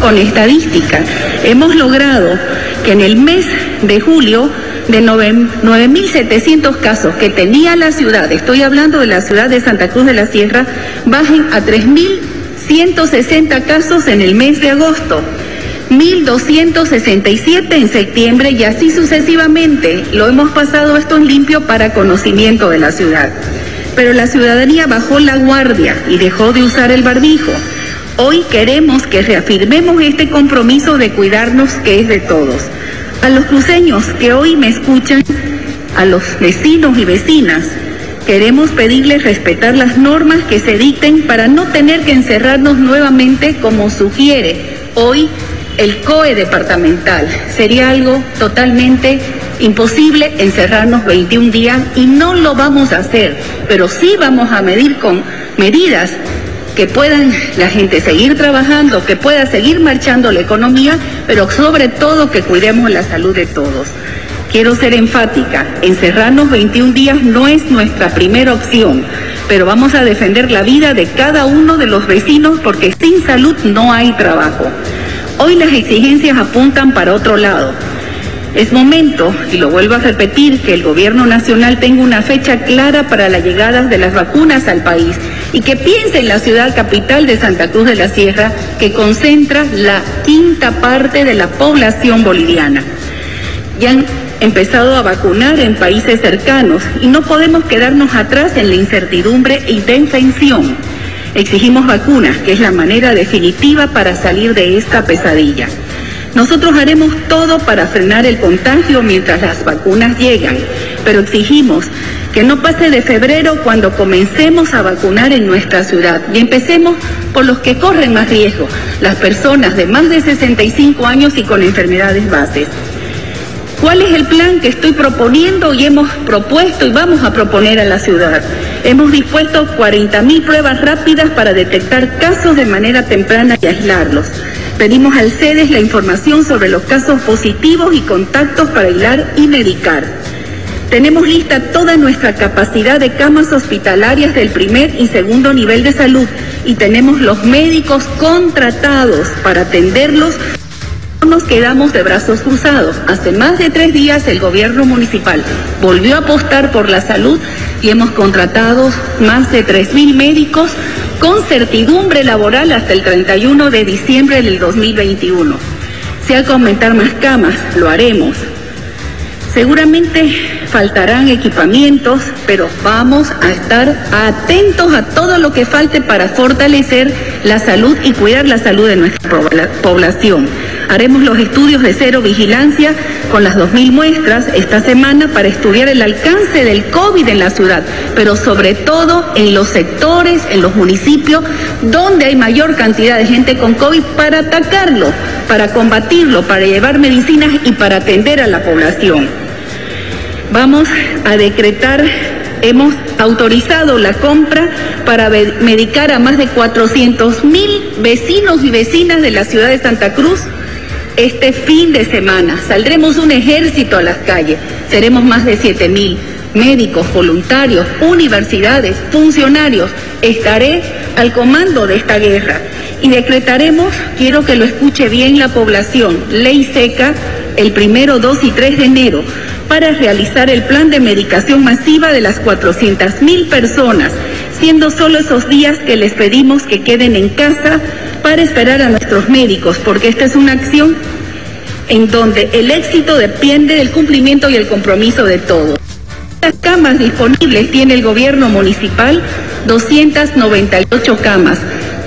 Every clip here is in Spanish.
Con estadística, hemos logrado que en el mes de julio de 9.700 casos que tenía la ciudad, estoy hablando de la ciudad de Santa Cruz de la Sierra, bajen a 3.160 casos en el mes de agosto. 1.267 en septiembre y así sucesivamente. Lo hemos pasado esto en limpio para conocimiento de la ciudad. Pero la ciudadanía bajó la guardia y dejó de usar el barbijo. Hoy queremos que reafirmemos este compromiso de cuidarnos que es de todos. A los cruceños que hoy me escuchan, a los vecinos y vecinas, queremos pedirles respetar las normas que se dicten para no tener que encerrarnos nuevamente como sugiere hoy el COE departamental. Sería algo totalmente imposible encerrarnos 21 días y no lo vamos a hacer, pero sí vamos a medir con medidas que puedan la gente seguir trabajando, que pueda seguir marchando la economía, pero sobre todo que cuidemos la salud de todos. Quiero ser enfática, encerrarnos 21 días no es nuestra primera opción, pero vamos a defender la vida de cada uno de los vecinos porque sin salud no hay trabajo. Hoy las exigencias apuntan para otro lado. Es momento, y lo vuelvo a repetir, que el gobierno nacional tenga una fecha clara para la llegada de las vacunas al país y que piense en la ciudad capital de Santa Cruz de la Sierra, que concentra la quinta parte de la población boliviana. Ya han empezado a vacunar en países cercanos y no podemos quedarnos atrás en la incertidumbre y defensión. Exigimos vacunas, que es la manera definitiva para salir de esta pesadilla. Nosotros haremos todo para frenar el contagio mientras las vacunas llegan, pero exigimos que no pase de febrero cuando comencemos a vacunar en nuestra ciudad y empecemos por los que corren más riesgo, las personas de más de 65 años y con enfermedades bases. ¿Cuál es el plan que estoy proponiendo y hemos propuesto y vamos a proponer a la ciudad? Hemos dispuesto 40.000 pruebas rápidas para detectar casos de manera temprana y aislarlos. Pedimos al CEDES la información sobre los casos positivos y contactos para aislar y medicar. Tenemos lista toda nuestra capacidad de camas hospitalarias del primer y segundo nivel de salud y tenemos los médicos contratados para atenderlos nos quedamos de brazos cruzados. Hace más de tres días el gobierno municipal volvió a apostar por la salud y hemos contratado más de 3.000 médicos con certidumbre laboral hasta el 31 de diciembre del 2021. Si hay que aumentar más camas, lo haremos. Seguramente faltarán equipamientos, pero vamos a estar atentos a todo lo que falte para fortalecer la salud y cuidar la salud de nuestra población. Haremos los estudios de cero vigilancia con las 2.000 muestras esta semana para estudiar el alcance del COVID en la ciudad, pero sobre todo en los sectores, en los municipios donde hay mayor cantidad de gente con COVID para atacarlo, para combatirlo, para llevar medicinas y para atender a la población. Vamos a decretar hemos autorizado la compra para medicar a más de 400 mil vecinos y vecinas de la ciudad de Santa Cruz este fin de semana. Saldremos un ejército a las calles. Seremos más de 7 mil médicos, voluntarios, universidades, funcionarios. Estaré al comando de esta guerra y decretaremos, quiero que lo escuche bien la población, ley seca el primero, 2 y 3 de enero para realizar el plan de medicación masiva de las 400 mil personas, siendo solo esos días que les pedimos que queden en casa para esperar a nuestros médicos, porque esta es una acción en donde el éxito depende del cumplimiento y el compromiso de todos. Las camas disponibles tiene el gobierno municipal, 298 camas.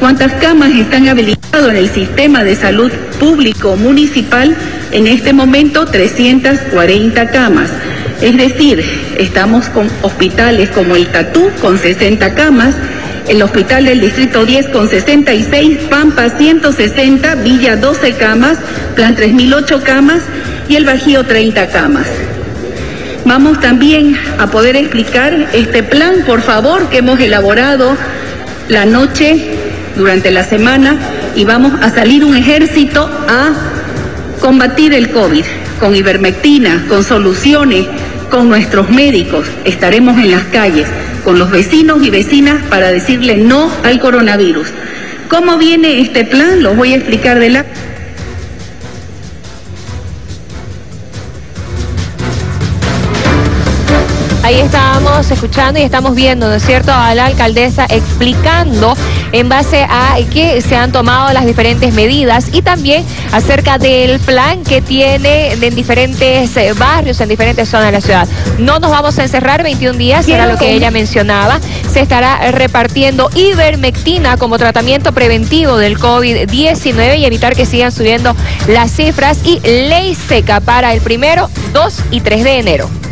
¿Cuántas camas están habilitadas en el sistema de salud público municipal? En este momento, 340 camas. Es decir, estamos con hospitales como el Tatú con 60 camas, el Hospital del Distrito 10 con 66, Pampa 160, Villa 12 camas, Plan 3008 camas y el Bajío 30 camas. Vamos también a poder explicar este plan, por favor, que hemos elaborado la noche durante la semana y vamos a salir un ejército a combatir el COVID con ivermectina, con soluciones, con nuestros médicos. Estaremos en las calles con los vecinos y vecinas para decirle no al coronavirus. ¿Cómo viene este plan? Lo voy a explicar de la... Ahí estábamos escuchando y estamos viendo, ¿no es cierto?, a la alcaldesa explicando en base a que se han tomado las diferentes medidas y también acerca del plan que tiene en diferentes eh, barrios, en diferentes zonas de la ciudad. No nos vamos a encerrar 21 días, era lo que ella mencionaba. Se estará repartiendo ivermectina como tratamiento preventivo del COVID-19 y evitar que sigan subiendo las cifras y ley seca para el primero, 2 y 3 de enero.